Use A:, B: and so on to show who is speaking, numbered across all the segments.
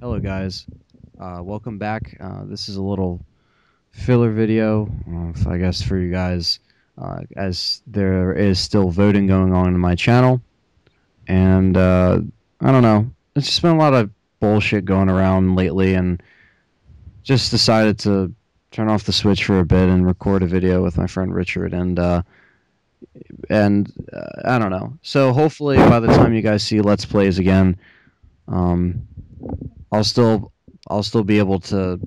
A: Hello, guys. Uh, welcome back. Uh, this is a little filler video, uh, I guess, for you guys, uh, as there is still voting going on in my channel. And uh, I don't know. There's just been a lot of bullshit going around lately, and just decided to turn off the switch for a bit and record a video with my friend Richard. And uh, and I don't know. So hopefully, by the time you guys see Let's Plays again, um, I'll still I'll still be able to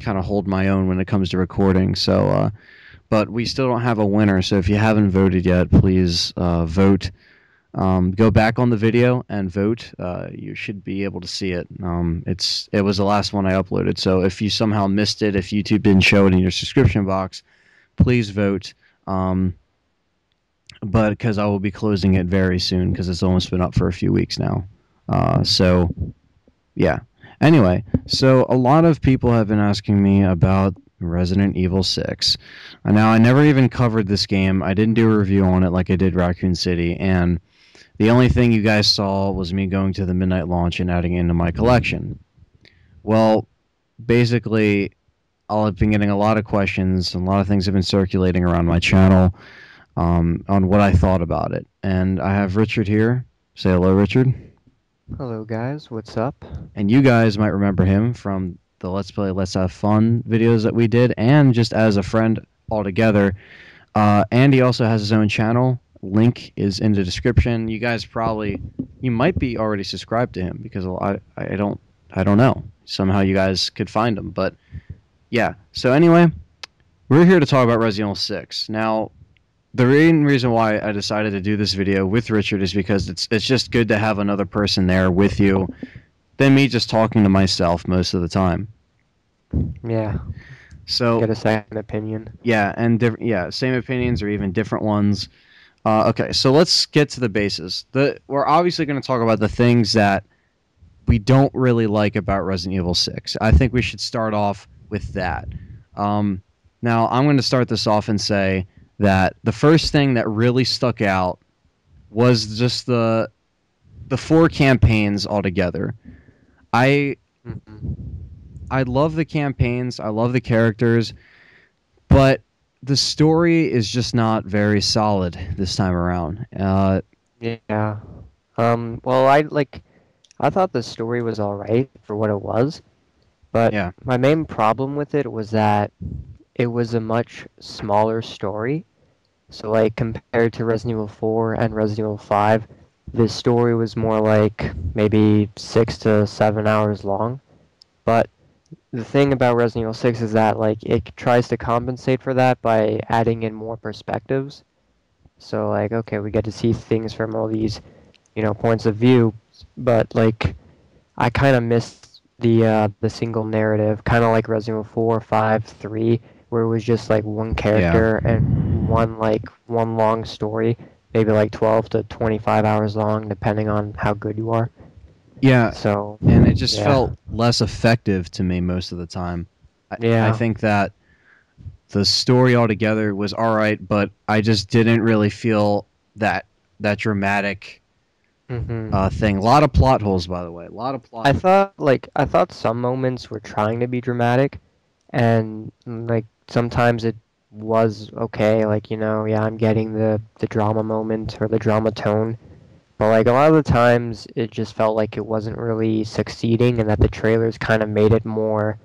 A: kind of hold my own when it comes to recording. So, uh, but we still don't have a winner. So if you haven't voted yet, please uh, vote. Um, go back on the video and vote. Uh, you should be able to see it. Um, it's it was the last one I uploaded. So if you somehow missed it, if YouTube didn't show it in your subscription box, please vote. Um, but because I will be closing it very soon because it's almost been up for a few weeks now. Uh, so yeah. Anyway, so a lot of people have been asking me about Resident Evil 6. Uh, Now, I never even covered this game. I didn't do a review on it like I did Raccoon City, and the only thing you guys saw was me going to the midnight launch and adding it into my collection. Well, basically, I've been getting a lot of questions, and a lot of things have been circulating around my channel um, on what I thought about it. And I have Richard here. Say hello, Richard.
B: Hello guys, what's up?
A: And you guys might remember him from the Let's Play Let's Have Fun videos that we did, and just as a friend altogether. Uh, Andy also has his own channel. Link is in the description. You guys probably, you might be already subscribed to him because I, I don't, I don't know. Somehow you guys could find him, but yeah. So anyway, we're here to talk about Resident Evil 6. Now, the main reason why I decided to do this video with Richard is because it's it's just good to have another person there with you than me just talking to myself most of the time.
B: Yeah,
A: So
B: get a second opinion.
A: yeah, and different yeah, same opinions or even different ones. Uh, okay, so let's get to the bases. The we're obviously going to talk about the things that we don't really like about Resident Evil 6. I think we should start off with that. Um, now, I'm going to start this off and say that the first thing that really stuck out was just the the four campaigns altogether. I
B: Mhm.
A: I love the campaigns, I love the characters, but the story is just not very solid this time around. Uh,
B: Yeah. Um. Well, I like. I thought the story was all right for what it was, but
A: Yeah.
B: my main problem with it was that it was a much smaller story. So, like compared to Resident Evil 4 and Resident Evil 5, this story was more like maybe six to seven hours long. But the thing about Resident Evil 6 is that like it tries to compensate for that by adding in more perspectives. So like okay, we get to see things from all these, you know, points of view, but like I kind of missed the uh, the single narrative, kind of like Resident Evil 4, 5, 3, where it was just like one character and one like one long story, maybe like 12 to 25 hours long, depending on how good you are.
A: yeah,
B: So
A: and it just
B: Yeah.
A: felt less effective to me most of the time. I,
B: Yeah.
A: I think that the story altogether was all right, but I just didn't really feel that that dramatic
B: mhm.
A: uh, thing. A lot of plot holes, by the way. A lot of plot.
B: I thought like I thought some moments were trying to be dramatic, and like sometimes it was okay. Like you know, yeah, I'm getting the the drama moment or the drama tone, but like a lot of the times it just felt like it wasn't really succeeding, and that the trailers kind of made it more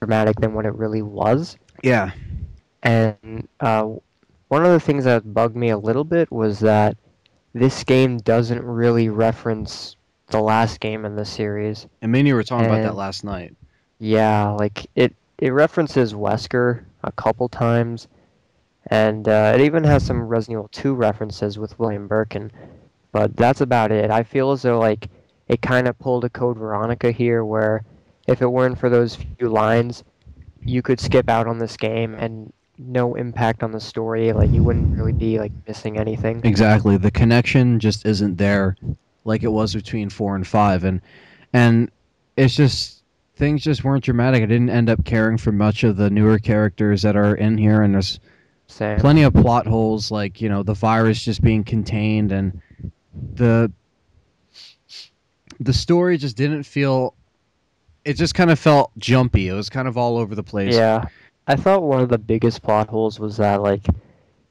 B: dramatic than what it really was.
A: yeah,
B: And uh, one of the things that bugged me a little bit was that this game doesn't really reference the last game in the series.
A: and me and you were talking about that last night.
B: Yeah, like it it references Wesker a couple times, and uh, it even has some Resident Evil 2 references with William Birkin, but that's about it. I feel as though like it kind of pulled a Code Veronica here, where if it weren't for those few lines, you could skip out on this game and no impact on the story. Like you wouldn't really be like missing anything.
A: Exactly. The connection just isn't there like it was between four and five. And and it's just things just weren't dramatic. I didn't end up caring for much of the newer characters that are in here and there's
B: Same.
A: plenty of plot holes like, you know, the virus just being contained and the the story just didn't feel it just kind of felt jumpy. It was kind of all over the place.
B: Yeah, I thought one of the biggest plot holes was that like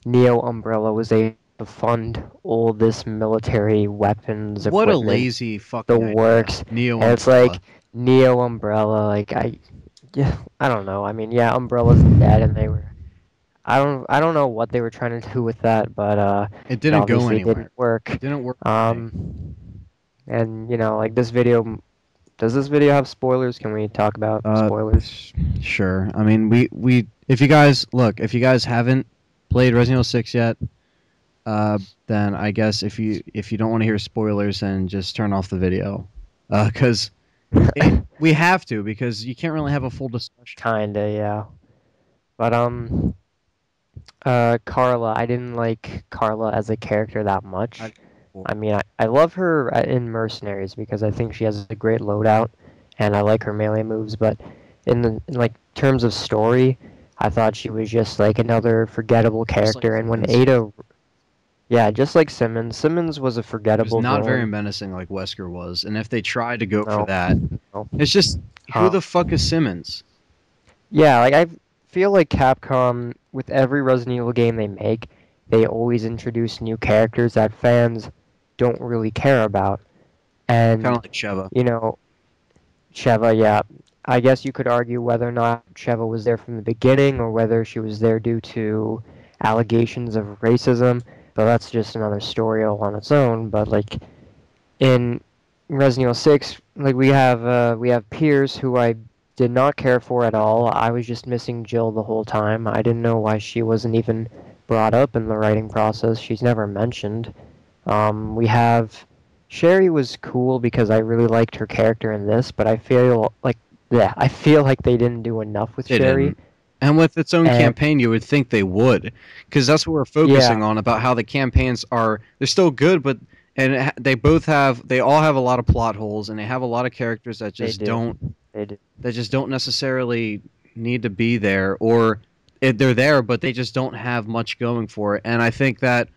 B: Neo Umbrella was able to fund all this military weapons.
A: What a lazy fucking
B: the
A: idea.
B: works.
A: Neo.
B: And it's like Neo Umbrella. Like I, yeah, I don't know. I mean, yeah, Umbrella's dead, and they were. I don't. I don't know what they were trying to do with that, but uh,
A: it
B: it
A: didn't go anywhere.
B: didn't work.
A: It didn't work.
B: Um, and you know, like this video. Does this video have spoilers? Can we talk about
A: Uh,
B: spoilers?
A: Sure. I mean, we we if you guys look, if you guys haven't played Resident Evil 6 yet, uh, then I guess if you if you don't want to hear spoilers, then just turn off the video, uh, because we have to because you can't really have a full discussion.
B: Kinda, yeah. But um, uh, Carla, I didn't like Carla as a character that much.
A: I-
B: I mean, I, I love her uh, in Mercenaries because I think she has a great loadout, and I like her melee moves. But in the in like terms of story, I thought she was just like another forgettable
A: Just like
B: character. and when Ada, yeah, just like Simmons, Simmons was a forgettable.
A: was not very menacing like Wesker was, and if they tried to go
B: No.
A: for that,
B: No.
A: it's just who the fuck is Simmons?
B: Yeah, like I feel like Capcom with every Resident Evil game they make, they always introduce new characters that fans don't really care about. And
A: Kind of like Sheva.
B: you know, Sheva, yeah. I guess you could argue whether or not Sheva was there from the beginning or whether she was there due to allegations of racism, but that's just another story all on its own. But like in Resident Evil 6, like we have uh, we have Piers who I did not care for at all. I was just missing Jill the whole time. I didn't know why she wasn't even brought up in the writing process. She's never mentioned. Um, we have Sherry was cool because I really liked her character in this, but I feel like yeah, I feel like they didn't do enough with
A: They
B: Sherry.
A: didn't. And with its own
B: And-
A: campaign, you would think they would, because that's what we're focusing on about how the campaigns are. They're still good, but and it they both have they all have a lot of plot holes, and they have a lot of characters that just
B: do.
A: don't
B: They did.
A: that just don't necessarily need to be there, or it, they're there, but they just don't have much going for it. And I think that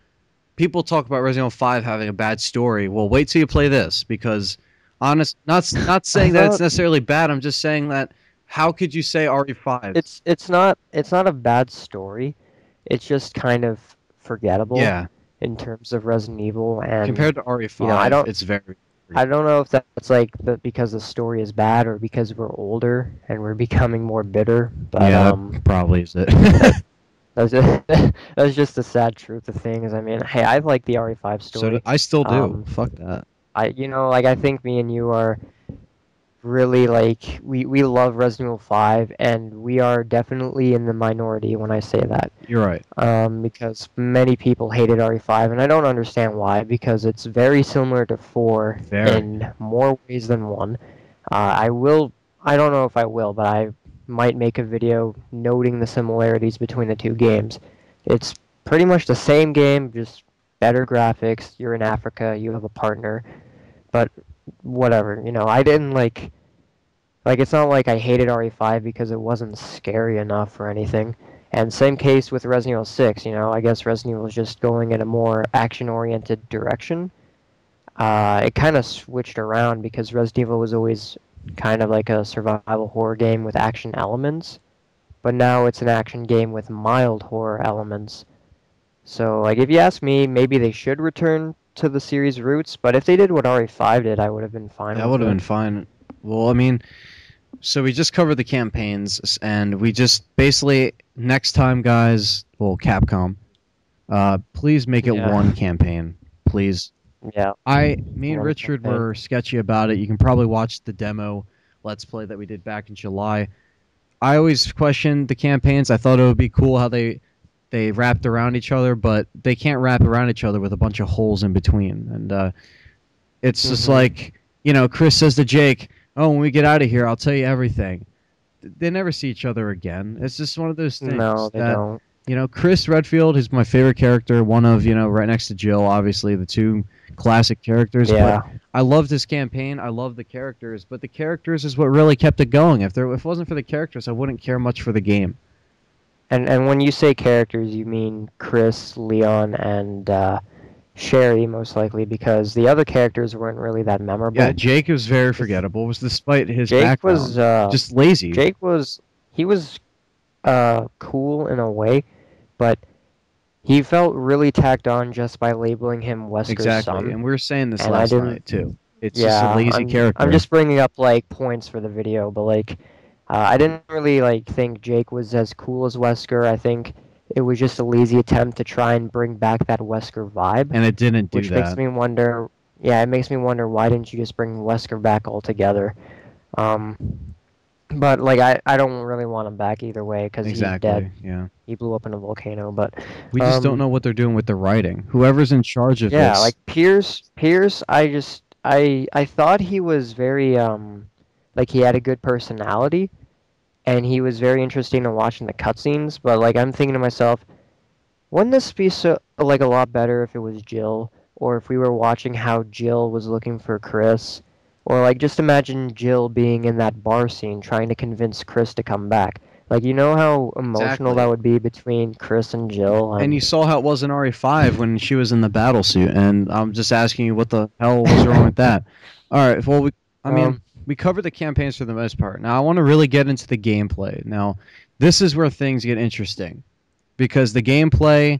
A: people talk about Resident Evil Five having a bad story. Well, wait till you play this, because honest, not not saying that it's necessarily bad. I'm just saying that how could you say RE5?
B: It's it's not it's not a bad story. It's just kind of forgettable
A: yeah.
B: in terms of Resident Evil and
A: compared to RE5,
B: you know, I don't-
A: it's very.
B: I don't know if that's like the, because the story is bad or because we're older and we're becoming more bitter. But
A: yeah,
B: um,
A: probably is it.
B: that's just, that's just the sad truth of things. I mean, hey, I like the RE5
A: so
B: story.
A: do- I still do.
B: Um,
A: Fuck that.
B: I you know like I think me and you are really like we we love Resident Evil 5 and we are definitely in the minority when I say that
A: You're right.
B: um, because many people hated RE5 and I don't understand why because it's very similar to 4
A: Very.
B: in more ways than one. Uh, I will I don't know if I will but I might make a video noting the similarities between the two games. It's pretty much the same game just better graphics. You're in Africa, you have a partner, but whatever. You know, I didn't like. Like it's not like I hated RE5 because it wasn't scary enough or anything. And same case with Resident Evil 6. You know, I guess Resident Evil is just going in a more action-oriented direction. Uh, it kind of switched around because Resident Evil was always kind of like a survival horror game with action elements, but now it's an action game with mild horror elements. So, like, if you ask me, maybe they should return to the series roots. But if they did what RE5 did, I would have been fine.
A: That would have been fine. Well, I mean, so we just covered the campaigns, and we just basically next time, guys. Well, Capcom, uh, please make it
B: Yeah.
A: one campaign, please.
B: Yeah.
A: I, me and
B: One
A: Richard
B: campaign.
A: were sketchy about it. You can probably watch the demo let's play that we did back in July. I always questioned the campaigns. I thought it would be cool how they they wrapped around each other, but they can't wrap around each other with a bunch of holes in between. And uh, it's just
B: Mhm.
A: like you know, Chris says to Jake, "Oh, when we get out of here, I'll tell you everything." They never see each other again. It's just one of those things.
B: No, they
A: that,
B: don't.
A: you know, Chris Redfield is my favorite character. One of you know, right next to Jill, obviously the two classic characters.
B: Yeah.
A: But I loved this campaign. I love the characters, but the characters is what really kept it going. If there, if it wasn't for the characters, I wouldn't care much for the game.
B: And and when you say characters, you mean Chris, Leon, and uh, Sherry most likely because the other characters weren't really that memorable.
A: Yeah, Jake was very forgettable. Was despite his
B: Jake
A: background,
B: was uh,
A: just lazy.
B: Jake was he was uh, cool in a way, but he felt really tacked on just by labeling him Wesker's
A: exactly,
B: son.
A: and we were saying this
B: And
A: last night too. It's
B: yeah,
A: just a lazy
B: I'm,
A: character.
B: I'm just bringing up like points for the video, but like uh, I didn't really like think Jake was as cool as Wesker. I think it was just a lazy attempt to try and bring back that Wesker vibe,
A: and it didn't do
B: which
A: that.
B: makes me wonder. Yeah, it makes me wonder why didn't you just bring Wesker back altogether? Um, but like I, I don't really want him back either way because
A: exactly.
B: he's dead.
A: Yeah.
B: He blew up in a volcano, but
A: We just don't
B: Um,
A: know what they're doing with the writing. Whoever's in charge of
B: yeah,
A: this.
B: like Piers. Piers, I just I I thought he was very um like he had a good personality, and he was very interesting to watch in the cutscenes. But like I'm thinking to myself, wouldn't this be so like a lot better if it was Jill, or if we were watching how Jill was looking for Chris, or like just imagine Jill being in that bar scene trying to convince Chris to come back. Like you know how emotional
A: Exactly.
B: that would be between Chris and Jill.
A: and you saw how it was in RE5 when she was in the battle suit, and I'm just asking you what the hell was wrong with that. All right, well, we, I mean,
B: Um,
A: we covered the campaigns for the most part. Now, I want to really get into the gameplay. Now, this is where things get interesting because the gameplay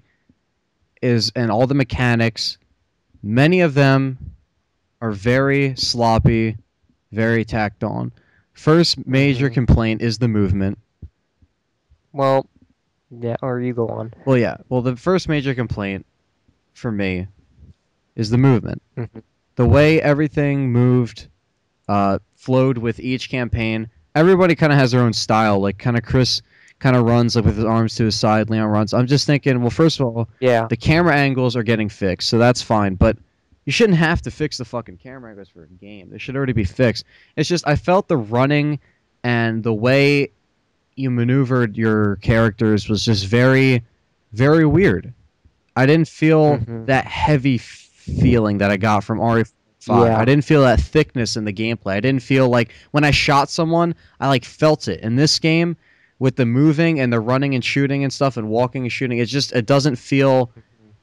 A: is and all the mechanics, many of them are very sloppy, very tacked on. First major
B: Mhm.
A: complaint is the movement.
B: well, yeah, or you go on.
A: Well, yeah. Well, the first major complaint for me is the movement.
B: Mhm.
A: The way everything moved, uh, flowed with each campaign. Everybody kind of has their own style. Like, kind of Chris kind of runs like with his arms to his side. Leon runs. I'm just thinking. Well, first of all,
B: Yeah.
A: the camera angles are getting fixed, so that's fine. But you shouldn't have to fix the fucking camera angles for a game. They should already be fixed. It's just I felt the running and the way you maneuvered your characters was just very, very weird. I didn't feel
B: Mhm.
A: that heavy feeling that I got from RE5.
B: Yeah.
A: I didn't feel that thickness in the gameplay. I didn't feel like when I shot someone, I like felt it. In this game, with the moving and the running and shooting and stuff and walking and shooting, it just it doesn't feel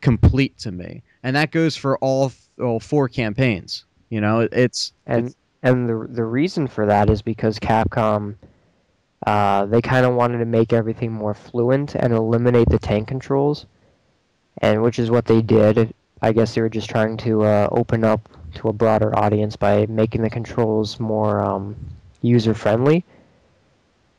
A: complete to me. And that goes for all, all four campaigns. You know, It- it's
B: and and the the reason for that is because Capcom, uh, they kind of wanted to make everything more fluent and eliminate the tank controls, and which is what they did. I guess they were just trying to uh, open up to a broader audience by making the controls more um, user friendly.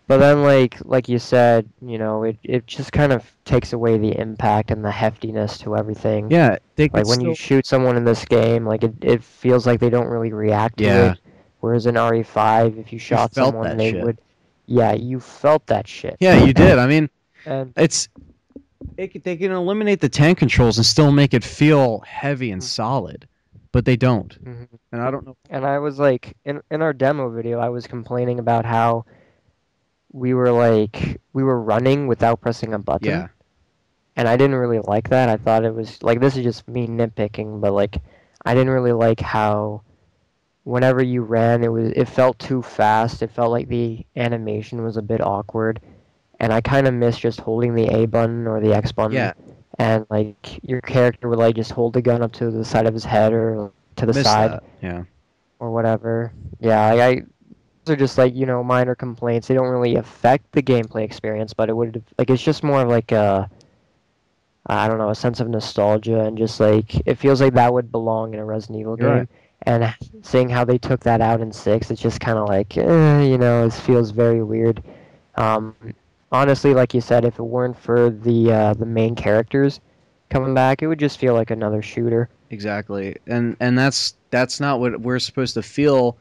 B: But then, like like you said, you know, it, it just kind of takes away the impact and the heftiness to everything.
A: yeah. They
B: Like when you shoot someone in this game, like it, it feels like they don't really react to
A: Yeah.
B: it. Whereas in RE5, if you shot
A: felt
B: someone, they
A: shit.
B: would, yeah, you felt that shit.
A: yeah, you did. I mean,
B: And
A: it's it, they can eliminate the tank controls and still make it feel heavy and solid, but they don't.
B: Mhm.
A: And I don't know.
B: and I was like, in in our demo video, I was complaining about how we were like we were running without pressing a button.
A: Yeah.
B: and I didn't really like that. I thought it was like this is just me nitpicking, but like I didn't really like how whenever you ran, it was it felt too fast. It felt like the animation was a bit awkward, and I kind of miss just holding the A button or the X button.
A: Yeah.
B: And like your character would like just hold the gun up to the side of his head or to the
A: Miss
B: side
A: that. Yeah.
B: or whatever. Yeah, like I those are just like you know minor complaints. They don't really affect the gameplay experience, but it would like it's just more of like a I don't know a sense of nostalgia and just like it feels like that would belong in a Resident Evil
A: You're
B: game.
A: right.
B: And seeing how they took that out in six, it's just kind of like eh, you know it feels very weird. Um, honestly, like you said, if it weren't for the uh, the main characters coming back, it would just feel like another shooter.
A: Exactly. And and that's that's not what we're supposed to feel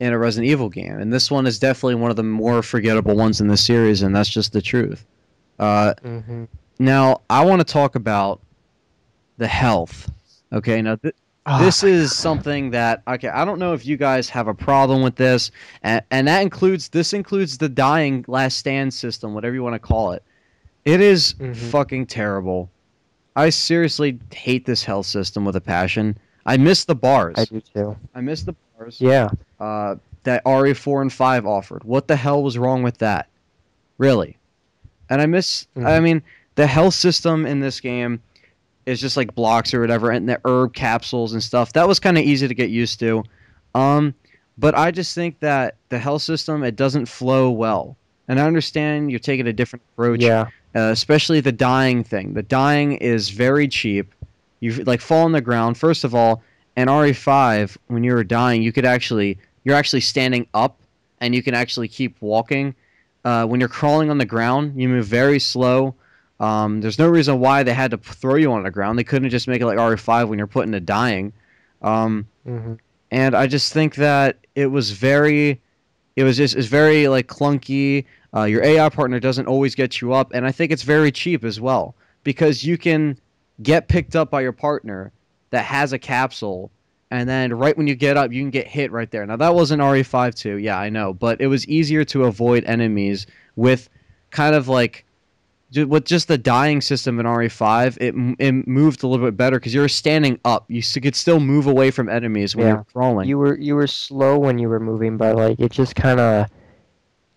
A: in a Resident Evil game. And this one is definitely one of the more forgettable ones in the series, and that's just the truth. Uh,
B: Mm-hmm.
A: now I want to talk about the health. Okay. Now th-
B: Ah,
A: this is something that okay. I don't know if you guys have a problem with this, and and that includes this includes the dying last stand system, whatever you want to call it. It is
B: Mhm.
A: fucking terrible. I seriously hate this health system with a passion. I miss the bars.
B: I do too.
A: I miss the bars
B: Yeah.
A: uh, that RE4 and 5 offered. What the hell was wrong with that? Really? And I miss, I
B: Mhm.
A: mean, the health system in this game is just like blocks or whatever, and the herb capsules and stuff. That was kind of easy to get used to. Um, but I just think that the health system it doesn't flow well. And I understand you're taking a different approach,
B: Yeah.
A: uh, especially the dying thing. The dying is very cheap. You like fall on the ground. First of all, in RE5, when you were dying, you could actually you're actually standing up, and you can actually keep walking. Uh, when you're crawling on the ground, you move very slow. Um, there's no reason why they had to throw you on the ground. They couldn't just make it like RE5 when you're put into dying. Um,
B: hmm
A: and I just think that it was very, it was just it's very like clunky. Uh, your AI partner doesn't always get you up, and I think it's very cheap as well because you can get picked up by your partner that has a capsule, and then right when you get up, you can get hit right there. Now that wasn't RE5 too, yeah, I know, but it was easier to avoid enemies with kind of like with just the dying system in RE5, it, it moved a little bit better because you're standing up. You could still move away from enemies when
B: Yeah.
A: you're crawling.
B: You were you were slow when you were moving, but like it just kind of,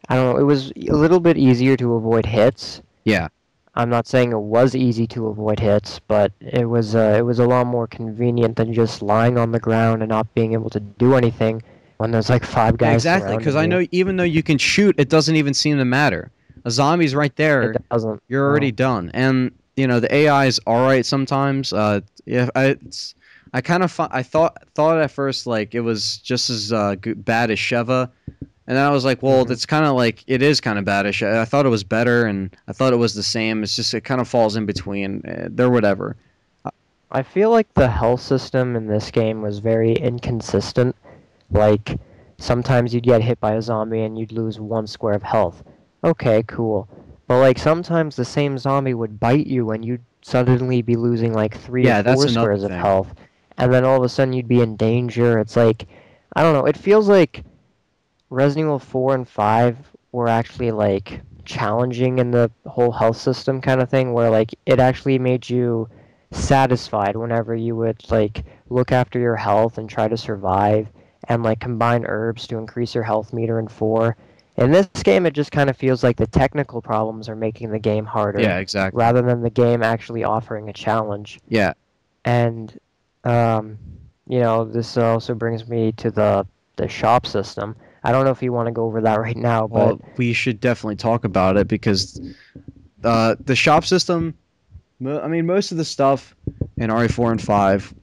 B: I don't know. It was a little bit easier to avoid hits.
A: yeah,
B: I'm not saying it was easy to avoid hits, but it was uh, it was a lot more convenient than just lying on the ground and not being able to do anything when there's like five guys.
A: exactly. Because I know even though you can shoot, it doesn't even seem to matter. A zombie's right there.
B: it doesn't.
A: You're already done. And you know the AI is all right sometimes. Uh, yeah, I, it's I kind of I thought thought at first like it was just as uh, bad as Sheva, and then I was like, well,
B: Mhm.
A: that's kind of like it is kind of bad as Sheva. I thought it was better, and I thought it was the same. It's just it kind of falls in between. Uh, they're whatever.
B: I feel like the health system in this game was very inconsistent. Like sometimes you'd get hit by a zombie and you'd lose one square of health. Okay, cool. But like sometimes the same zombie would bite you and you'd suddenly be losing like three
A: Yeah,
B: or four squares of
A: thing.
B: health. And then all of a sudden you'd be in danger. It's like I don't know, it feels like Resident Evil 4 and 5 were actually like challenging in the whole health system kind of thing where like it actually made you satisfied whenever you would like look after your health and try to survive and like combine herbs to increase your health meter in 4. In this game it just kind of feels like the technical problems are making the game harder
A: Yeah, exactly.
B: rather than the game actually offering a challenge
A: Yeah,
B: and um, you know this also brings me to the the shop system i don't know if you want to go over that right now but
A: Well, we should definitely talk about it because uh, the shop system. I mean, most of the stuff in RE4 and 5,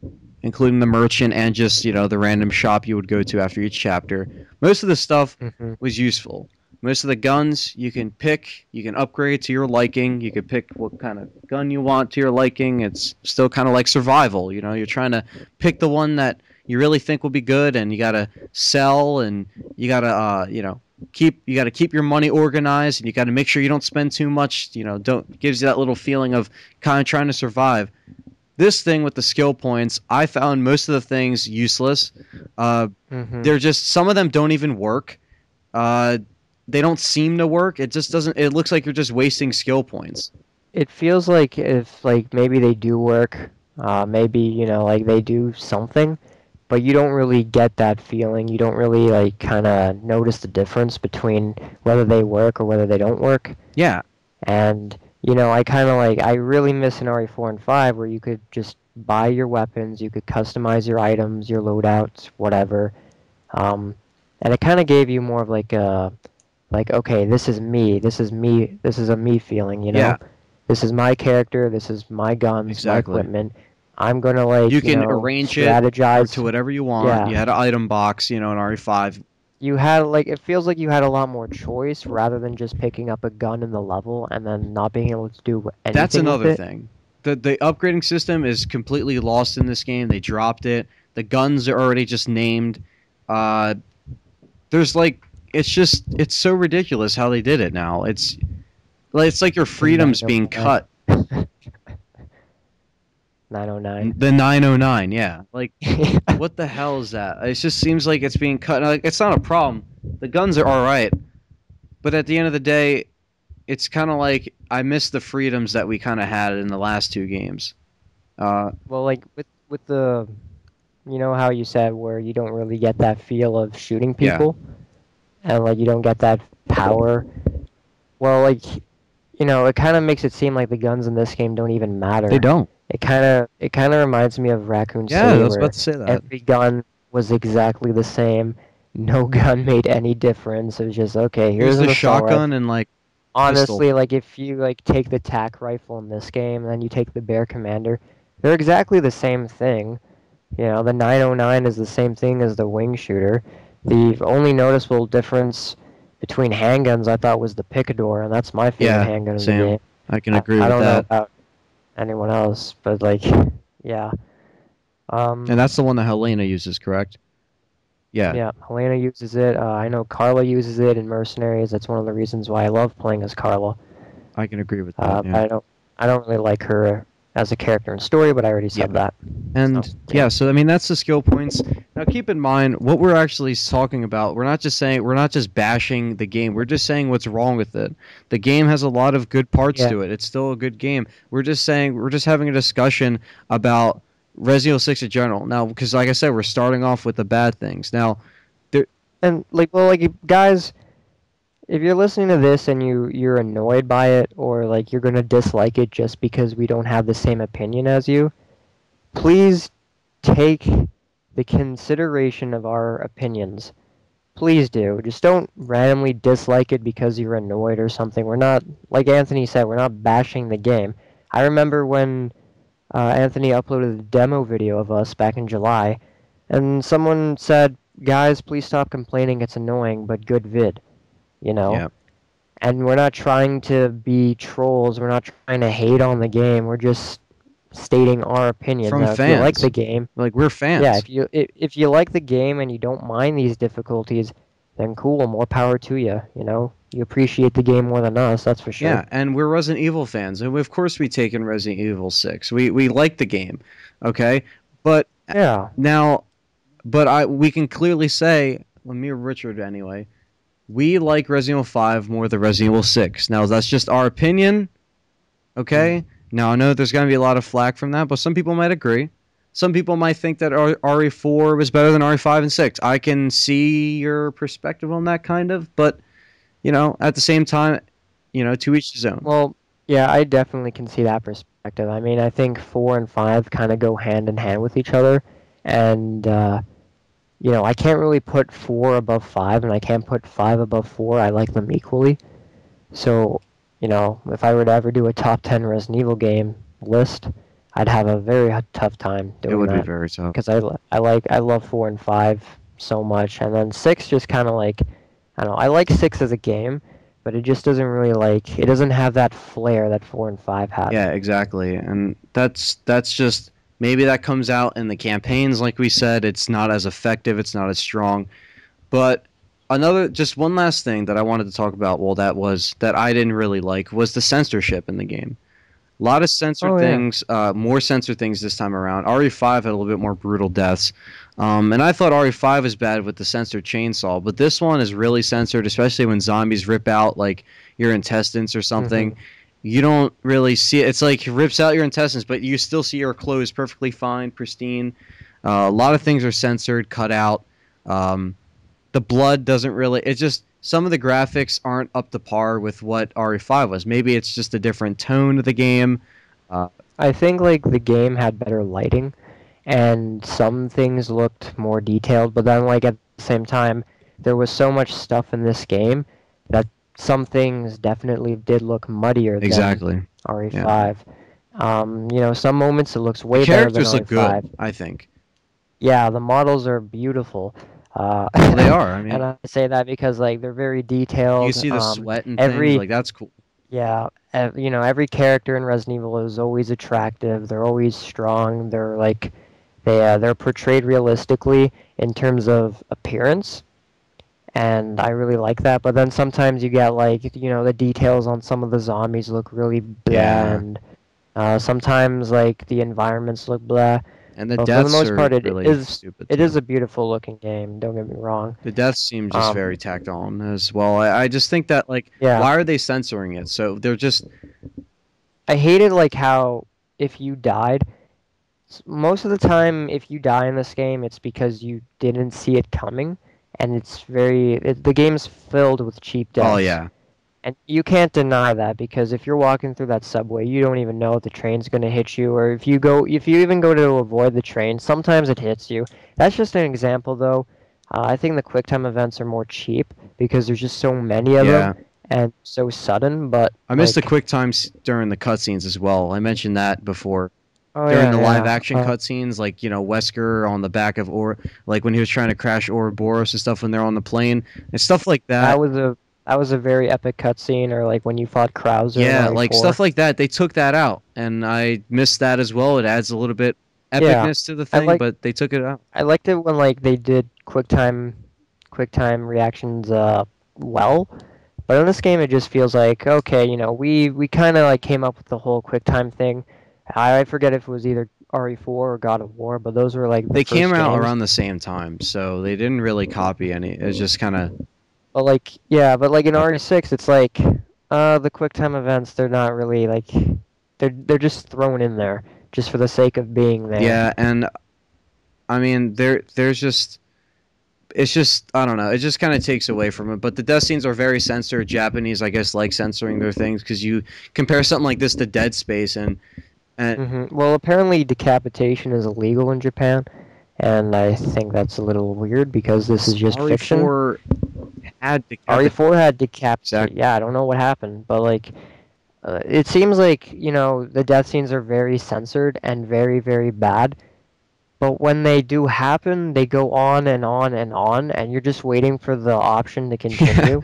A: including the merchant and just you know the random shop you would go to after each chapter, most of the stuff
B: Mhm.
A: was useful. Most of the guns you can pick, you can upgrade to your liking. You can pick what kind of gun you want to your liking. It's still kind of like survival. You know, you're trying to pick the one that you really think will be good, and you gotta sell, and you gotta, uh, you know, keep you gotta keep your money organized, and you gotta make sure you don't spend too much. You know, don't gives you that little feeling of kind of trying to survive. This thing with the skill points, I found most of the things useless. Uh,
B: Mhm.
A: they're just some of them don't even work. Uh, they don't seem to work. It just doesn't. It looks like you're just wasting skill points.
B: it feels like if like maybe they do work uh, maybe you know like they do something but you don't really get that feeling you don't really like kind of notice the difference between whether they work or whether they don't work
A: Yeah,
B: And you know, I kind of like I really miss an RE4 and 5 where you could just buy your weapons, you could customize your items, your loadouts, whatever. Um, and it kind of gave you more of like a like okay, this is me, this is me, this is a me feeling, you know.
A: Yeah.
B: This is my character, this is my guns,
A: Exactly.
B: my equipment. I'm gonna like
A: You can
B: know,
A: arrange it
B: strategize
A: to whatever you want.
B: Yeah.
A: You had an item box, you know, in RE5.
B: You had like it feels like you had a lot more choice rather than just picking up a gun in the level and then not being able to do anything.
A: That's another thing. The the upgrading system is completely lost in this game. They dropped it. The guns are already just named. Uh, there's like it's just it's so ridiculous how they did it now. It's like it's like your freedom's being cut.
B: 909.
A: The 909, yeah. Like what the hell is that? It just seems like it's being cut. Like it's not a problem. The guns are all right, but at the end of the day, it's kind of like I miss the freedoms that we kind of had in the last two games. Uh,
B: well, like with with the, you know how you said where you don't really get that feel of shooting
A: Yeah.
B: people, and like you don't get that power. Well, like you know, it kind of makes it seem like the guns in this game don't even matter.
A: They don't.
B: It kind of it kind of reminds me of Raccoon
A: Yeah,
B: City,
A: I was
B: where
A: about to say that.
B: every gun was exactly the same. No gun made any difference. It was just okay. Here's,
A: Here's the
B: assault rifle.
A: shotgun and like
B: Honestly, like if you like take the tac rifle in this game, and then you take the Bear Commander, they're exactly the same thing. You know, the 909 is the same thing as the wing shooter. The only noticeable difference between handguns I thought was the Picador, and that's my favorite
A: Yeah,
B: handgun in
A: same.
B: the game.
A: I can
B: I-
A: agree
B: I,
A: with
B: don't know
A: that.
B: about anyone else, but like, yeah. Um,
A: And that's the one that Helena uses, correct? Yeah.
B: yeah, Helena uses it. Uh, I know Carla uses it in Mercenaries. That's one of the reasons why I love playing as Carla.
A: I can agree with that.
B: Uh,
A: yeah.
B: I don't, I don't really like her as a character and story, but I already said
A: Yeah.
B: that.
A: And
B: So,
A: yeah, so I mean that's the skill points. Now keep in mind what we're actually talking about. We're not just saying we're not just bashing the game. We're just saying what's wrong with it. The game has a lot of good parts
B: Yeah.
A: to it. It's still a good game. We're just saying we're just having a discussion about Resident Evil 6 in general. Now because like I said, we're starting off with the bad things. Now there
B: And like, well, like guys, if you're listening to this and you you're annoyed by it, or like you're gonna dislike it just because we don't have the same opinion as you, please take the consideration of our opinions. Please do. Just don't randomly dislike it because you're annoyed or something. We're not, like Anthony said, we're not bashing the game. I remember when uh, Anthony uploaded a demo video of us back in July, and someone said, "Guys, please stop complaining. It's annoying, but good vid." You know.
A: Yeah.
B: And we're not trying to be trolls. We're not trying to hate on the game. We're just stating our opinion.
A: From
B: Now, if you like the game,
A: like we're fans.
B: yeah. If you if, if you like the game and you don't mind these difficulties, then cool. More power to you. You know, you appreciate the game more than us. That's for sure.
A: Yeah, and we're Resident Evil fans, and of course we take in Resident Evil 6. We we like the game. Okay? But
B: Yeah.
A: Now, but I we can clearly say, well, me or Richard anyway, we like Resident Evil 5 more than Resident Evil 6. Now that's just our opinion. Okay. Now I know there's gonna be a lot of flack from that, but some people might agree. Some people might think that R- RE4 was better than RE5 and 6. I can see your perspective on that kind of, but you know, at the same time, you know, to each his own.
B: Well, yeah, I definitely can see that perspective. I mean, I think four and five kind of go hand in hand with each other, and uh, you know, I can't really put four above five, and I can't put five above four. I like them equally. So, you know, if I were to ever do a top ten Resident Evil game list, I'd have a very tough time doing that.
A: it would
B: that
A: be very tough.
B: because I, I like I love four and five so much, and then six just kind of like I don't know. I like six as a game, but it just doesn't really like it doesn't have that flair that four and five have.
A: Yeah, exactly. And that's that's just maybe that comes out in the campaigns like we said, it's not as effective, it's not as strong. But another just one last thing that I wanted to talk about, well that was that I didn't really like was the censorship in the game. A lot of censored
B: Oh, yeah.
A: things, uh, more censored things this time around. RE5 had a little bit more brutal deaths. Um, and I thought RE5 was bad with the censored chainsaw, but this one is really censored, especially when zombies rip out like your intestines or something. You don't really see it. It's like it rips out your intestines, but you still see your clothes perfectly fine, pristine. Uh, a lot of things are censored, cut out. Um, the blood doesn't really. It's just some of the graphics aren't up to par with what RE5 was. Maybe it's just a different tone of the game.
B: I think like the game had better lighting, and some things looked more detailed. But then like at the same time, there was so much stuff in this game that some things definitely did look muddier than
A: Exactly.
B: RE5. Um, you know, some moments it looks way better than
A: characters look
B: RE5.
A: good. I think
B: Yeah, the models are beautiful. Uh,
A: they are. I mean,
B: and I say that because like they're very detailed.
A: you see the
B: um,
A: sweat and
B: every-
A: things like that's cool.
B: Yeah, ev- you know, every character in Resident Evil is always attractive. They're always strong. They're like, they uh, they're portrayed realistically in terms of appearance, and I really like that. But then sometimes you get like, you know, the details on some of the zombies look really
A: Yeah.
B: bland. Uh, sometimes like the environments look blah.
A: And the
B: But for the
A: deaths
B: most
A: are
B: part, it
A: really
B: is-
A: stupid.
B: It is a beautiful looking game. Don't get me wrong.
A: The deaths seem just
B: Um,
A: very tacked on as well. I, I just think that like,
B: Yeah.
A: why are they censoring it? So they're just
B: I hated like how if you died, most of the time if you die in this game, it's because you didn't see it coming, and it's very it, the game's filled with cheap deaths.
A: oh yeah,
B: And you can't deny that because if you're walking through that subway, you don't even know if the train's going to hit you, or if you go, if you even go to avoid the train, sometimes it hits you. That's just an example, though. Uh, I think the QuickTime events are more cheap because there's just so many of
A: Yeah.
B: them and so sudden. But
A: I missed
B: like,
A: the quick times during the cutscenes as well. I mentioned that before.
B: Oh,
A: during
B: yeah,
A: the
B: yeah.
A: live action
B: Uh,
A: cutscenes, like you know Wesker on the back of or like when he was trying to crash Ouroboros and stuff when they're on the plane and stuff like that.
B: That was a that was a very epic cutscene, or like when you fought Krauser.
A: yeah, like
B: RE4.
A: stuff like that. They took that out, and I missed that as well. It adds a little bit
B: Yeah,
A: epicness to the thing, but they took it out.
B: I liked it when like they did QuickTime, QuickTime reactions uh well, but in this game it just feels like okay, you know, we we kind of like came up with the whole QuickTime thing. I, forget if it was either RE4 or God of War, but those were like the
A: They came out
B: games.
A: around the same time, so they didn't really copy any. It's just kind of
B: But like yeah, but like in RE6, it's like uh the QuickTime events they're not really like they're they're just thrown in there just for the sake of being there.
A: yeah, and I mean there there's just it's just I don't know. It just kind of takes away from it. But the death scenes are very censored. Japanese, I guess, like censoring their things because you compare something like this to Dead Space, and and
B: hmm Well, apparently decapitation is illegal in Japan, and I think that's a little weird because this is just fiction.
A: RE4 had to
B: RE4 had decapitation.
A: Exactly.
B: Yeah, I don't know what happened, but like, uh, it seems like you know the death scenes are very censored and very very bad. But when they do happen, they go on and on and on, and you're just waiting for the option to continue.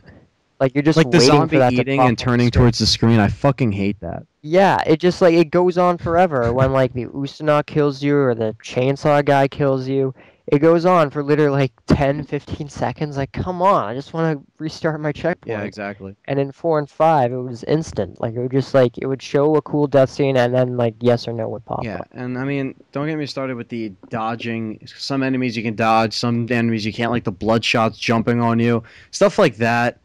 B: Like you're just
A: like the zombie
B: for that
A: eating and turning
B: screen.
A: towards the screen. I fucking hate that.
B: Yeah, it just like it goes on forever. when like the Ustanak kills you or the chainsaw guy kills you, it goes on for literally like 10, 15 seconds. Like, come on, I just want to restart my checkpoint.
A: Yeah, exactly.
B: And in four and five, it was instant. Like it would just like it would show a cool death scene and then like yes or no would pop
A: Yeah,
B: up.
A: Yeah, and I mean, don't get me started with the dodging. Some enemies you can dodge, some enemies you can't. Like the bloodshots jumping on you, stuff like that.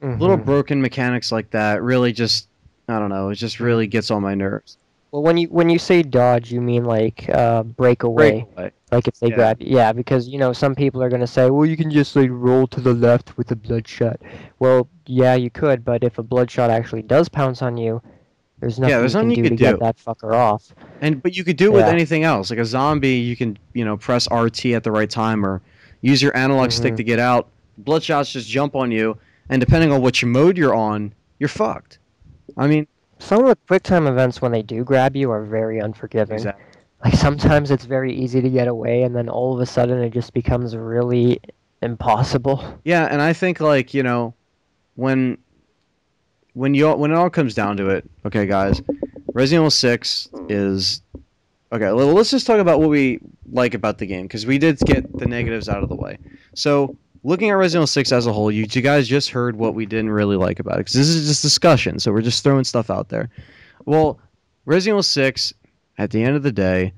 A: Little
B: Mhm.
A: broken mechanics like that really just, I don't know. It just really gets on my nerves.
B: Well, when you when you say dodge, you mean like uh, break away.
A: Breakaway.
B: Like if they
A: Yeah.
B: grab you, yeah, because you know some people are gonna say, well, you can just like roll to the left with a bloodshot. Well, yeah, you could, but if a bloodshot actually does pounce on you, there's nothing yeah,
A: there's
B: you can
A: nothing
B: do
A: you
B: to get that fucker off.
A: And but you could do it with anything else. Like a zombie, you can you know press RT at the right time or use your analog stick
B: Mhm.
A: to get out. Bloodshots just jump on you, and depending on which mode you're on, you're fucked. I mean,
B: Some of the quick time events when they do grab you are very unforgiving.
A: exactly.
B: Like sometimes it's very easy to get away, and then all of a sudden it just becomes really impossible.
A: Yeah, and I think like you know, when when you when it all comes down to it, okay, guys, Resident Evil Six is okay. well, Let's just talk about what we like about the game because we did get the negatives out of the way. So looking at Resident Evil Six as a whole, you, you guys just heard what we didn't really like about it because this is just discussion. So we're just throwing stuff out there. Well, Resident Evil Six, at the end of the day,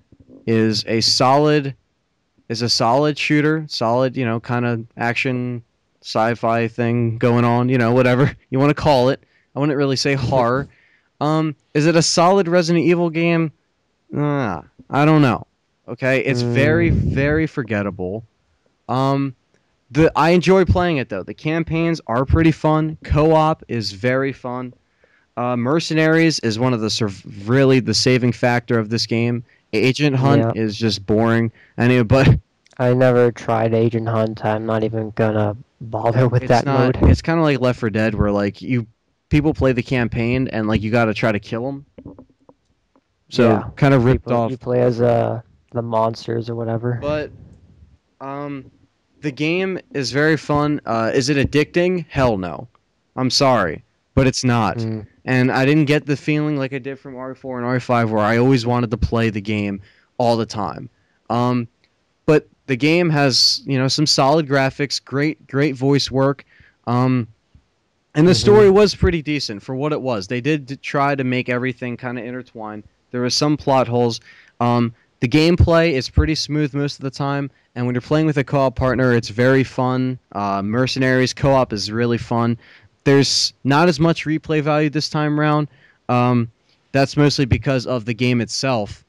A: is a solid is a solid shooter, solid you know kind of action sci-fi thing going on, you know, whatever you want to call it. I wouldn't really say horror. Um, is it a solid Resident Evil game? Uh, I don't know. Okay, it's very
B: Mm.
A: very forgettable. Um, the I enjoy playing it though. The campaigns are pretty fun. Co-op is very fun. Uh, Mercenaries is one of the surv- really the saving factor of this game. Agent Hunt is just boring. Anyway, but
B: I never tried Agent Hunt. I'm not even gonna bother with that
A: not,
B: mode.
A: It's kind of like Left 4 Dead, where like you people play the campaign and like you got to try to kill them. So
B: Yeah.
A: kind of ripped
B: People-
A: off.
B: You play as uh, the monsters or whatever.
A: But um, the game is very fun. Uh, is it addicting? Hell no. I'm sorry, but it's not.
B: Mm.
A: And I didn't get the feeling like I did from RE4 and RE5, where I always wanted to play the game all the time. Um, but the game has you know some solid graphics, great great voice work. Um, and the
B: Mhm.
A: story was pretty decent for what it was. They did try to make everything kind of intertwined. There were some plot holes. Um, the gameplay is pretty smooth most of the time, and when you're playing with a co-op partner, it's very fun. Uh, Mercenaries co-op is really fun. There's not as much replay value this time around. Um, that's mostly because of the game itself.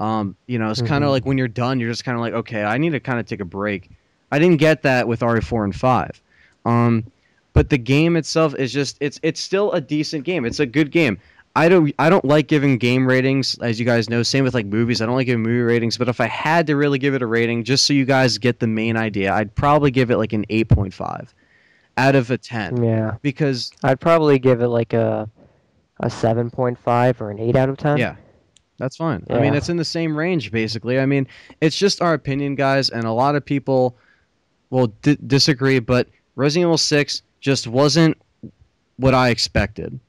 A: Um, you know, it's kind of like when you're done, you're just kind of like, okay, I need to kind of take a break. I didn't get that with RE4 and 5. Um, but the game itself is just it's it's still a decent game. It's a good game. I don't I don't like giving game ratings, as you guys know. Same with like movies. I don't like giving movie ratings, but if I had to really give it a rating, just so you guys get the main idea, I'd probably give it like an eight point five out of a ten.
B: Yeah,
A: Because
B: I'd probably give it like a a seven point five or an eight out of ten.
A: yeah, that's fine. I mean, it's in the same range basically. I mean, it's just our opinion, guys, and a lot of people will di- disagree. But Resident Evil Six just wasn't what I expected.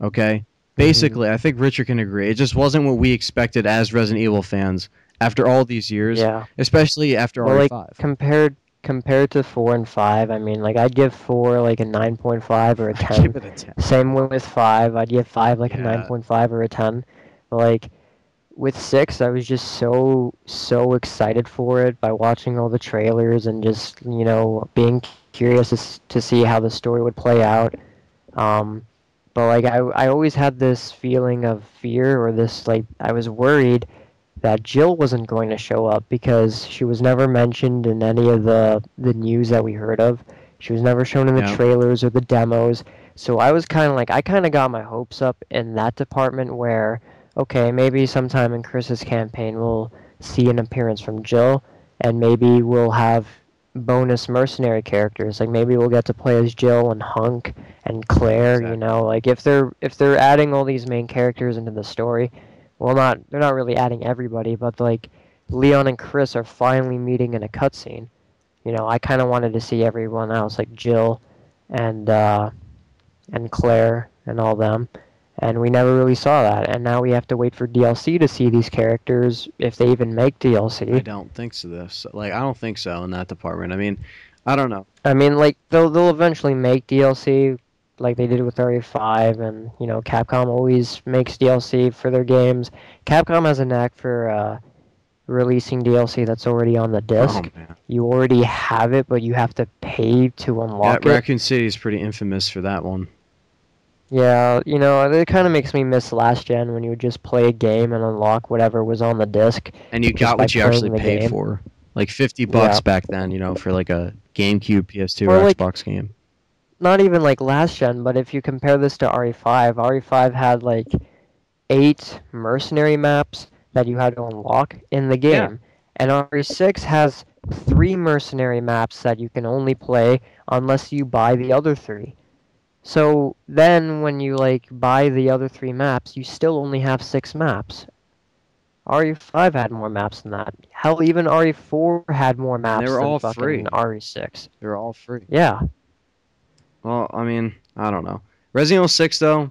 A: Okay, basically, I think Richard can agree. It just wasn't what we expected as Resident Evil fans after all these years,
B: Yeah.
A: especially after
B: Well, like
A: RE5.
B: compared compared to four and five, I mean, like I'd give four like a nine point five or a ten.
A: Give it a ten.
B: Same with five. I'd give five like a nine point five or a ten. Like with six, I was just so so excited for it by watching all the trailers and just you know being curious to, to see how the story would play out. Um, but like I I always had this feeling of fear or this like I was worried that Jill wasn't going to show up because she was never mentioned in any of the the news that we heard of. She was never shown in the trailers or the demos. So I was kind of like I kind of got my hopes up in that department where okay, maybe sometime in Chris's campaign we'll see an appearance from Jill and maybe we'll have bonus mercenary characters. Like maybe we'll get to play as Jill and Hunk and Claire,
A: Exactly.
B: you know, like if they're if they're adding all these main characters into the story, well not they're not really adding everybody, but like Leon and Chris are finally meeting in a cutscene. You know, I kind of wanted to see everyone else like Jill and uh and Claire and all them. And we never really saw that. And now we have to wait for DLC to see these characters if they even make DLC.
A: I don't think so. This like I don't think so in that department. I mean, I don't know.
B: I mean, like they'll they'll eventually make DLC, like they did with RE5, and you know Capcom always makes DLC for their games. Capcom has a knack for uh, releasing DLC that's already on the disc.
A: Oh.
B: You already have it, but you have to pay to
A: Yeah,
B: unlock it.
A: Raccoon City is pretty infamous for that one.
B: Yeah, you know, it kind of makes me miss last gen when you would just play a game and unlock whatever was on the disc.
A: And you got what you actually paid
B: game.
A: for. Like 50 bucks
B: Yeah.
A: back then, you know, for like a GameCube, PS2,
B: Or
A: or
B: like-
A: Xbox game.
B: Not even like last gen, but if you compare this to RE5, RE5 had like eight mercenary maps that you had to unlock in the
A: Yeah.
B: game. And RE6 has three mercenary maps that you can only play unless you buy the other three. So then when you like buy the other three maps, you still only have six maps. RE5 had more maps than that. Hell, even RE4 had more maps They
A: were
B: than
A: all
B: fucking
A: free.
B: RE6.
A: They're all free.
B: Yeah.
A: Well, I mean, I don't know. Resident Evil 6 though,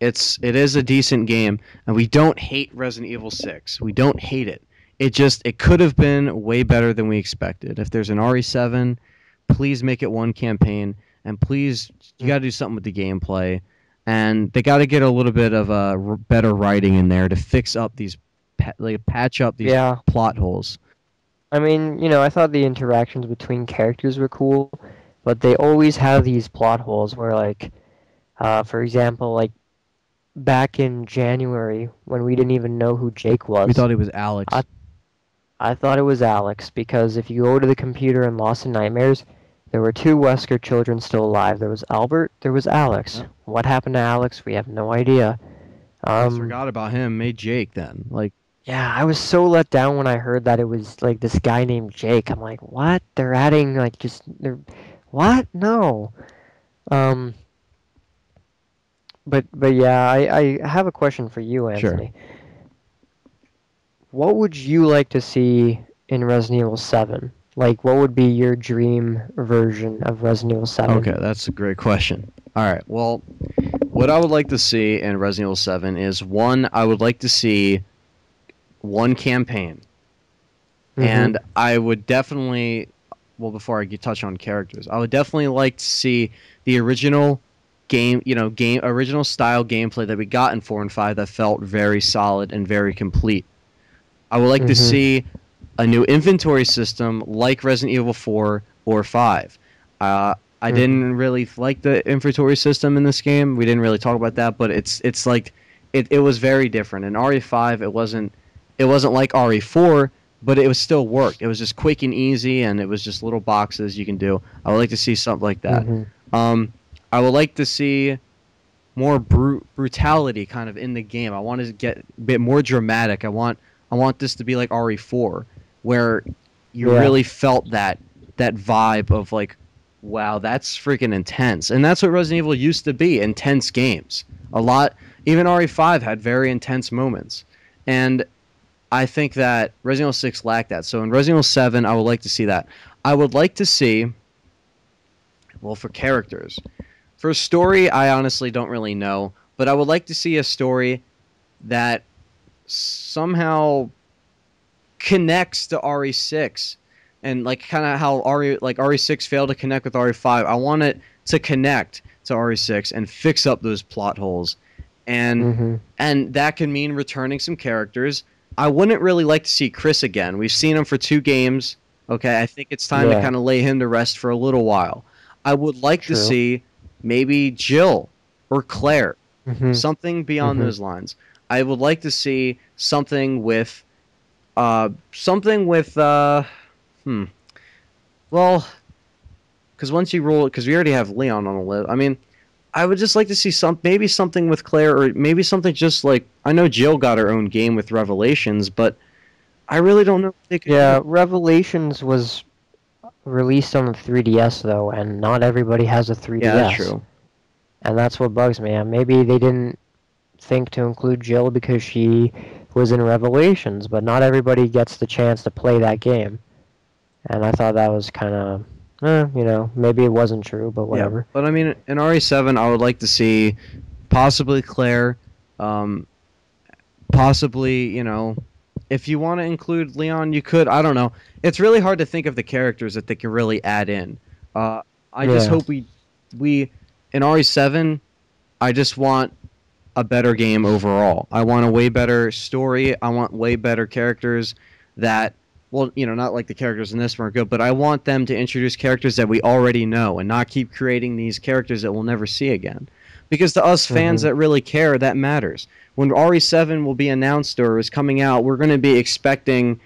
A: it's it is a decent game and we don't hate Resident Evil 6. We don't hate it. It just it could have been way better than we expected. If there's an RE7, please make it one campaign and please you got to do something with the gameplay and they got to get a little bit of a r- better writing in there to fix up these pa- like patch up these
B: Yeah.
A: plot holes.
B: I mean, you know, I thought the interactions between characters were cool, but they always have these plot holes where, like, uh, for example, like back in January when we didn't even know who Jake was,
A: We thought it was Alex.
B: I- I thought it was Alex because if you go to the computer in Lost in Nightmares, there were two Wesker children still alive. There was Albert, there was Alex.
A: Yeah.
B: What happened to Alex? We have no idea.
A: I
B: Um,
A: forgot about him. Made Jake then. Like
B: Yeah, I was so let down when I heard that it was like this guy named Jake. I'm like, what? They're adding like just they're what? No. Um but but yeah, I, I have a question for you, Anthony. Sure. What would you like to see in Resident Evil 7? Like what would be your dream version of Resident Evil 7?
A: Okay, that's a great question. All right. Well, what I would like to see in Resident Evil 7 is one, I would like to see one campaign.
B: Mhm.
A: And I would definitely, well, before I get touch on characters, I would definitely like to see the original game, you know, game original style gameplay that we got in 4 and 5 that felt very solid and very complete. I would like to
B: Mhm.
A: see a new inventory system like Resident Evil 4 or 5. Uh, I
B: Mhm.
A: didn't really like the inventory system in this game. We didn't really talk about that, but it's it's like it, it was very different. In RE5, it wasn't it wasn't like RE4, but it was still worked. It was just quick and easy, and it was just little boxes you can do. I would like to see something like that.
B: Mhm.
A: Um, I would like to see more bru- brutality kind of in the game. I want to get a bit more dramatic. I want I want this to be like RE4, where you
B: Yeah.
A: really felt that that vibe of like, wow, that's freaking intense. And that's what Resident Evil used to be, intense games. A lot even RE5 had very intense moments. And I think that Resident Evil 6 lacked that. So in Resident Evil 7, I would like to see that. I would like to see well for characters. For a story, I honestly don't really know, but I would like to see a story that somehow connects to RE6 and like kind of how RE like RE6 failed to connect with RE5. I want it to connect to RE6 and fix up those plot holes. And
B: hmm
A: and that can mean returning some characters. I wouldn't really like to see Chris again. We've seen him for two games. Okay, I think it's time to kind of lay him to rest for a little while. I would like to see maybe Jill or Claire,
B: hmm
A: something beyond
B: Mhm.
A: those lines. I would like to see something with, uh, something with, uh, hmm, well, because once you roll, because we already have Leon on the list. I mean, I would just like to see some, maybe something with Claire, or maybe something just like I know Jill got her own game with Revelations, but I really don't know. If they could
B: Yeah, Revelations was released on the 3DS though, and not everybody has a 3DS.
A: yeah, that's true.
B: And that's what bugs me. Maybe they didn't think to include Jill because she was in Revelations, but not everybody gets the chance to play that game. And I thought that was kind of, eh, you know, maybe it wasn't true, but whatever.
A: Yeah, but I mean, in RE7, I would like to see possibly Claire, um, possibly, you know, if you want to include Leon, you could. I don't know. It's really hard to think of the characters that they can really add in. Uh, I just hope we, we, in RE7, I just want a better game overall. I want a way better story. I want way better characters that well, you know, not like the characters in this one are good, but I want them to introduce characters that we already know and not keep creating these characters that we'll never see again. Because to us fans
B: Mhm.
A: that really care, that matters. When RE7 will be announced or is coming out, we're going to be expecting,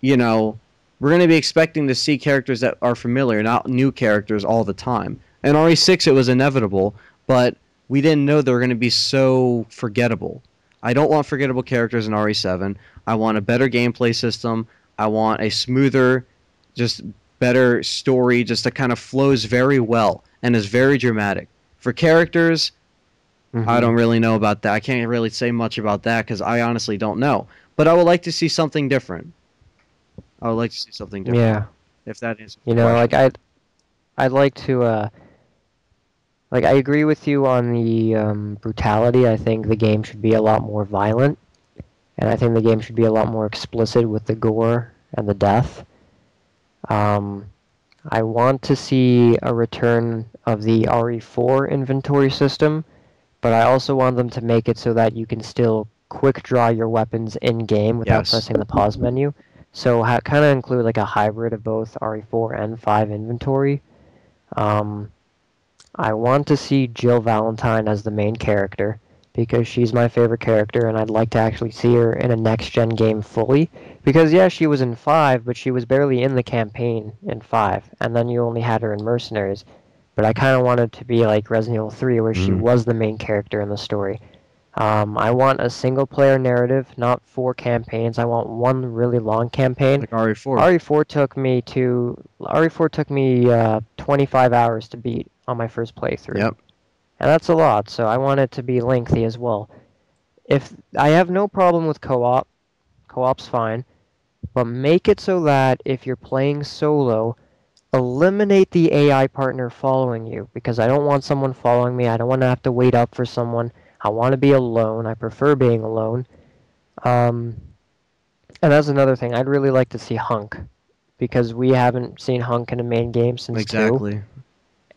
A: you know, we're going to be expecting to see characters that are familiar, not new characters all the time. In RE6, it was inevitable, but we didn't know they were going to be so forgettable. I don't want forgettable characters in RE7. I want a better gameplay system. I want a smoother, just better story, just that kind of flows very well and is very dramatic. For characters, I
B: Mhm.
A: don't really know about that. I can't really say much about that because I honestly don't know. But I would like to see something different. I would like to see something different.
B: Yeah.
A: If that is,
B: You know, like I'd, I'd like to, uh, like I agree with you on the um, brutality. I think the game should be a lot more violent, and I think the game should be a lot more explicit with the gore and the death. Um, I want to see a return of the RE4 inventory system, but I also want them to make it so that you can still quick draw your weapons in game without
A: Yes.
B: pressing the pause menu. So ha- kind of include like a hybrid of both RE4 and 5 inventory. Um, I want to see Jill Valentine as the main character because she's my favorite character, and I'd like to actually see her in a next gen game fully. Because yeah, she was in five, but she was barely in the campaign in five, and then you only had her in Mercenaries. But I kind of wanted to be like Resident Evil 3, where she
A: Mm.
B: was the main character in the story. Um, I want a single player narrative, not four campaigns. I want one really long campaign.
A: like RE4.
B: RE4 took me to RE4 took me uh, 25 hours to beat on my first playthrough.
A: Yep.
B: And that's a lot, so I want it to be lengthy as well. If I have no problem with co-op, co-op's fine, but make it so that if you're playing solo, eliminate the AI partner following you because I don't want someone following me. I don't want to have to wait up for someone. I want to be alone. I prefer being alone. Um, and that's another thing. I'd really like to see Hunk because we haven't seen Hunk in a main game since two.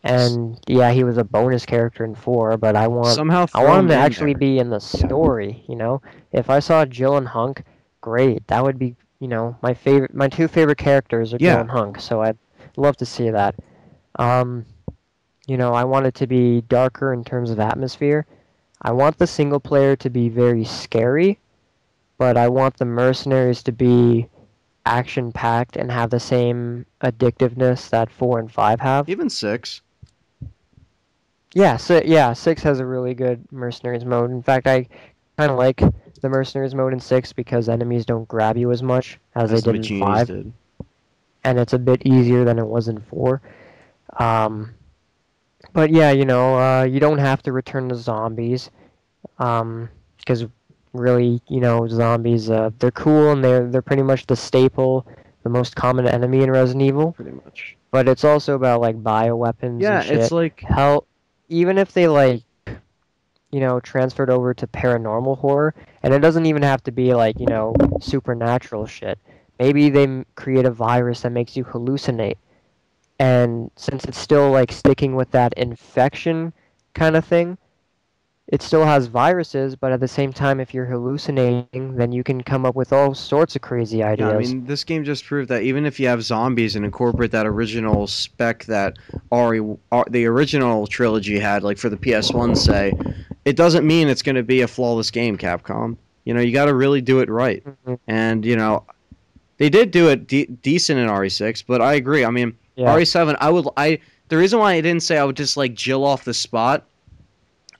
B: And yeah, he was a bonus character in four, but I want
A: Somehow,
B: I want him to actually
A: there.
B: be in the story. You know, if I saw Jill and Hunk, great. That would be you know my favorite. My two favorite characters are
A: Yeah.
B: Jill and Hunk, so I'd love to see that. Um, you know, I want it to be darker in terms of atmosphere. I want the single player to be very scary, but I want the mercenaries to be action packed and have the same addictiveness that four and five have.
A: even six.
B: Yeah, so yeah, six has a really good mercenaries mode. In fact, I kind of like the mercenaries mode in six because enemies don't grab you as much as,
A: As
B: they
A: the
B: did in five,
A: did.
B: and it's a bit easier than it was in four. Um, but yeah, you know, uh, you don't have to return to zombies, um, because really, you know, zombies, uh, they're cool and they're they're pretty much the staple, the most common enemy in Resident Evil.
A: Pretty much.
B: But it's also about like bioweapons.
A: Yeah,
B: and shit.
A: it's like
B: hell even if they like you know transferred over to paranormal horror and it doesn't even have to be like you know supernatural shit. Maybe they create a virus that makes you hallucinate. And since it's still like sticking with that infection kind of thing it still has viruses but at the same time if you're hallucinating then you can come up with all sorts of crazy ideas
A: Yeah, I mean, this game just proved that even if you have zombies and incorporate that original spec that Ari, Ar- the original trilogy had, like for the PS1, say, it doesn't mean it's going to be a flawless game, Capcom. You know, you got to really do it right.
B: Mhm.
A: And, you know, they did do it de- decent in RE6, but I agree. I mean,
B: yeah
A: RE7, I would, I, the reason why I didn't say I would just like Jill off the spot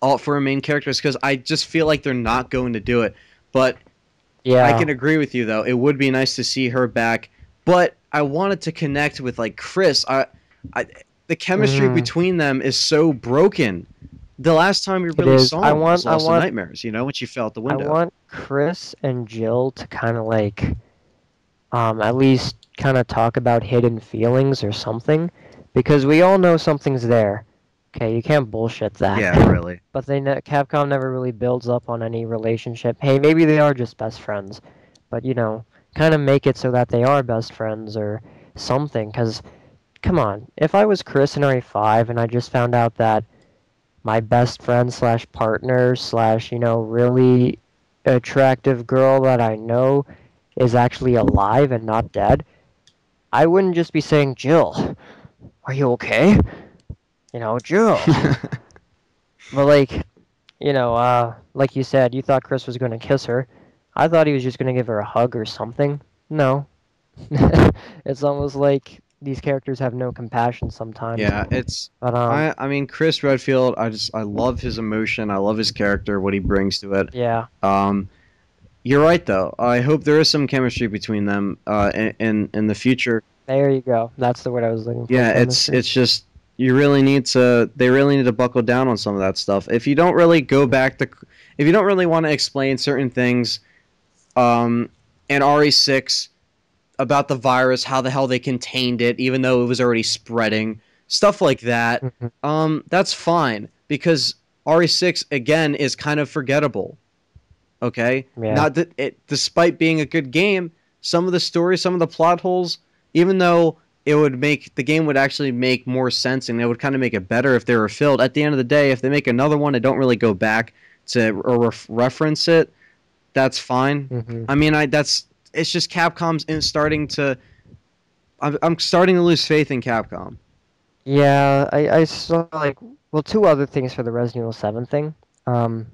A: all for a main character is because I just feel like they're not going to do it. But
B: yeah
A: I can agree with you though. It would be nice to see her back, but I wanted to connect with like Chris. I, I the chemistry
B: Mhm.
A: between them is so broken. The last time we really saw
B: I
A: him was
B: want- I
A: Lost in
B: want-
A: Nightmares. You know when she fell out the window.
B: I want Chris and Jill to kind of like, um, at least kind of talk about hidden feelings or something, because we all know something's there. Okay, you can't bullshit that.
A: yeah, really.
B: But they ne- Capcom never really builds up on any relationship. Hey, maybe they are just best friends, but you know, kind of make it so that they are best friends or something. Because, come on, if I was Chris in RE5 and I just found out that my best friend slash partner slash you know really attractive girl that I know is actually alive and not dead, I wouldn't just be saying, Jill, are you okay? You know, Jill. But like, you know, uh, like you said, you thought Chris was going to kiss her. I thought he was just going to give her a hug or something. No. it's almost like these characters have no compassion sometimes.
A: yeah, it's.
B: But um,
A: I, I mean, Chris Redfield. I just I love his emotion. I love his character. What he brings to it.
B: yeah,
A: Um, you're right though. I hope there is some chemistry between them. Uh, in in, in the future.
B: there you go. That's the word I was looking for.
A: Yeah, it's it's just you really need to they really need to buckle down on some of that stuff. If you don't really go back to if you don't really want to explain certain things um and RE6 about the virus, how the hell they contained it even though it was already spreading, stuff like that,
B: Mhm.
A: um that's fine because RE6 again is kind of forgettable. Okay?
B: Yeah.
A: Not that it despite being a good game, some of the stories, some of the plot holes, even though it would make the game would actually make more sense and it would kind of make it better if they were filled. At the end of the day, if they make another one and don't really go back to or ref- reference it, that's fine.
B: Mhm.
A: I mean, I that's it's just Capcom's in starting to. I'm, I'm starting to lose faith in Capcom.
B: Yeah, I, I saw like well two other things for the Resident Evil Seven thing. Um,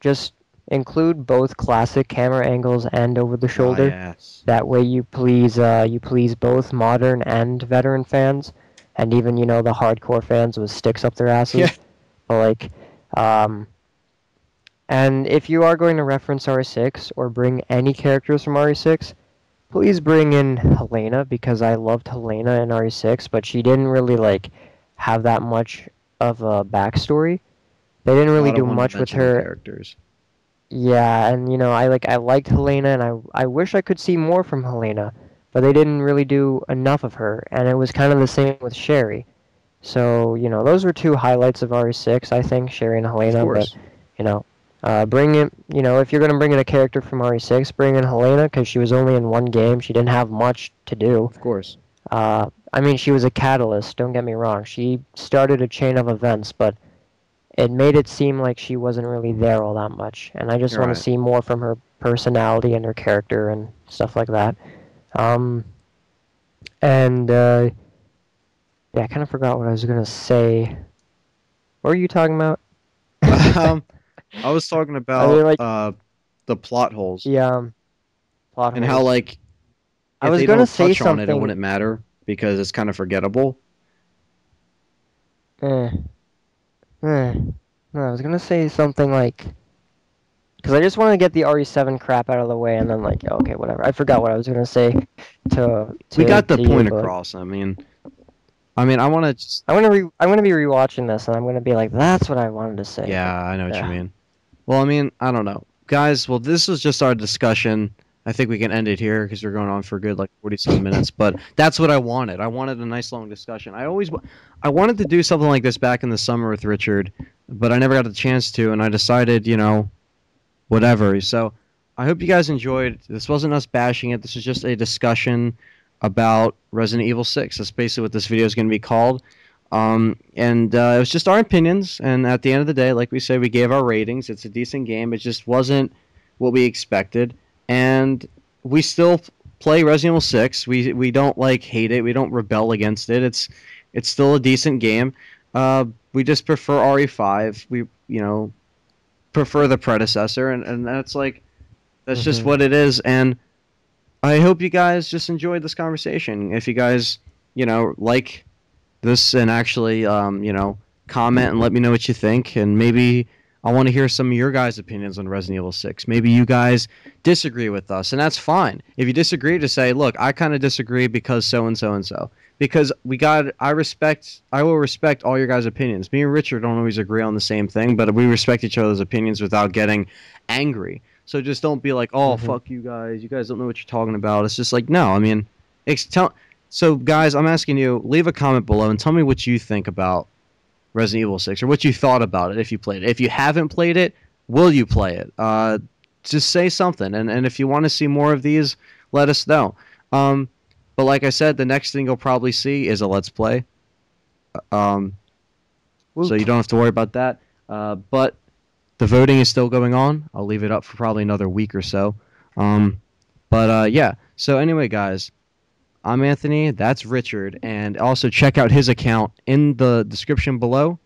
B: just include both classic camera angles and over the shoulder.
A: Ah, yes.
B: That way you please uh, you please both modern and veteran fans, and even you know the hardcore fans with sticks up their asses.
A: Yeah.
B: But like, um, and if you are going to reference RE6 or bring any characters from RE6, please bring in Helena because I loved Helena in RE6, but she didn't really like have that much of a backstory. They didn't really do much with her
A: characters.
B: Yeah, and you know, I like I liked Helena and I I wish I could see more from Helena, but they didn't really do enough of her, and it was kind of the same with Sherry. So, you know, those were two highlights of RE6, I think, Sherry and Helena, but you know, uh, bring in, you know, if you're going to bring in a character from RE6, bring in Helena cuz she was only in one game, she didn't have much to do.
A: Of course.
B: Uh, I mean, she was a catalyst, don't get me wrong. She started a chain of events, but it made it seem like she wasn't really there all that much. And I just want
A: right.
B: to see more from her personality and her character and stuff like that. Um, and, uh, yeah, I kind of forgot what I was going to say. What were you talking about?
A: um, I was talking about
B: really like-
A: uh, the plot holes
B: Yeah, um, plot
A: and
B: holes.
A: how like
B: I
A: if
B: was
A: they
B: gonna
A: don't
B: say
A: touch on it, it wouldn't matter because it's kind of forgettable.
B: Eh. Eh, no, I was gonna say something like, because I just wanted to get the RE7 crap out of the way, and then like, okay, whatever. I forgot what I was gonna say. To, to
A: we got the
B: to
A: point
B: you,
A: across. I mean, I mean, I want to just.
B: I'm gonna re- I'm gonna be rewatching this, and I'm gonna be like, that's what I wanted to say.
A: Yeah, I know what
B: Yeah.
A: you mean. Well, I mean, I don't know, guys. Well, this was just our discussion. I think we can end it here because we're going on for good like forty-seven minutes. But that's what I wanted. I wanted a nice long discussion. I always, I wanted to do something like this back in the summer with Richard, but I never got the chance to, and I decided, you know, whatever. So I hope you guys enjoyed. This wasn't us bashing it. This is just a discussion about Resident Evil Six. That's basically what this video is going to be called. Um, and uh, it was just our opinions. And at the end of the day, like we said, we gave our ratings. It's a decent game. It just wasn't what we expected. And we still play Resident Evil 6. We we don't like hate it. We don't rebel against it. It's it's still a decent game. Uh, we just prefer RE5. We you know prefer the predecessor, and, and that's like that's just
B: Mhm.
A: what it is. And I hope you guys just enjoyed this conversation. If you guys you know like this and actually um, you know comment and let me know what you think and maybe I want to hear some of your guys' opinions on Resident Evil 6. Maybe you guys disagree with us and that's fine. If you disagree to say, "Look, I kind of disagree because so and so and so." Because we got I respect I will respect all your guys' opinions. Me and Richard don't always agree on the same thing, but we respect each other's opinions without getting angry. So just don't be like, "Oh,
B: Mhm.
A: fuck you guys. You guys don't know what you're talking about." It's just like, "No, I mean, ex- tell so, guys, I'm asking you, leave a comment below and tell me what you think about Resident Evil 6 or what you thought about it if you played it. If you haven't played it, will you play it? Uh, just say something. And, and if you want to see more of these, let us know. Um, but like I said, the next thing you'll probably see is a Let's Play. Um, so you don't have to worry about that. Uh, but the voting is still going on. I'll leave it up for probably another week or so. Um, but uh, yeah. So anyway, guys, I'm Anthony. That's Richard, and also check out his account in the description below.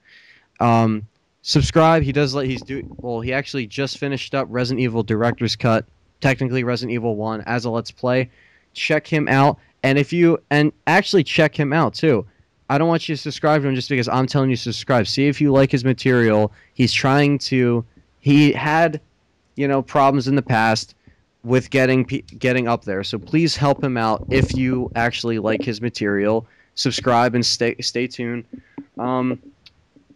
A: Um, subscribe. He does. Like he's do. Well, he actually just finished up Resident Evil Director's Cut. Technically, Resident Evil One as a Let's Play. Check him out, and if you and actually check him out too. I don't want you to subscribe to him just because I'm telling you to subscribe. See if you like his material. He's trying to. He had, you know, problems in the past with getting getting up there. So please help him out if you actually like his material. Subscribe and stay stay tuned. Um,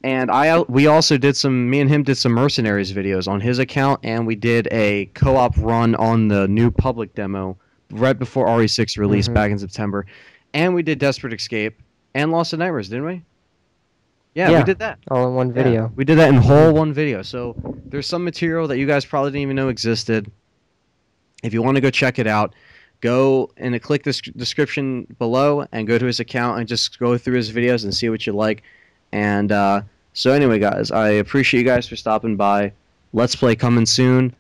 A: and I we also did some. Me and him did some mercenaries videos on his account, and we did a co-op run on the new public demo right before RE6 released
B: Mhm.
A: back in September, and we did Desperate Escape and Lost in Nightmares, didn't we? Yeah, we did that.
B: all in one
A: Yeah,
B: video.
A: we did that in whole one video. So there's some material that you guys probably didn't even know existed. If you want to go check it out, go and click this description below and go to his account and just go through his videos and see what you like. And uh, so anyway, guys, I appreciate you guys for stopping by. Let's play coming soon.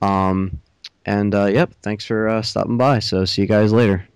A: Um, and uh, yep, thanks for uh, stopping by. So see you guys later.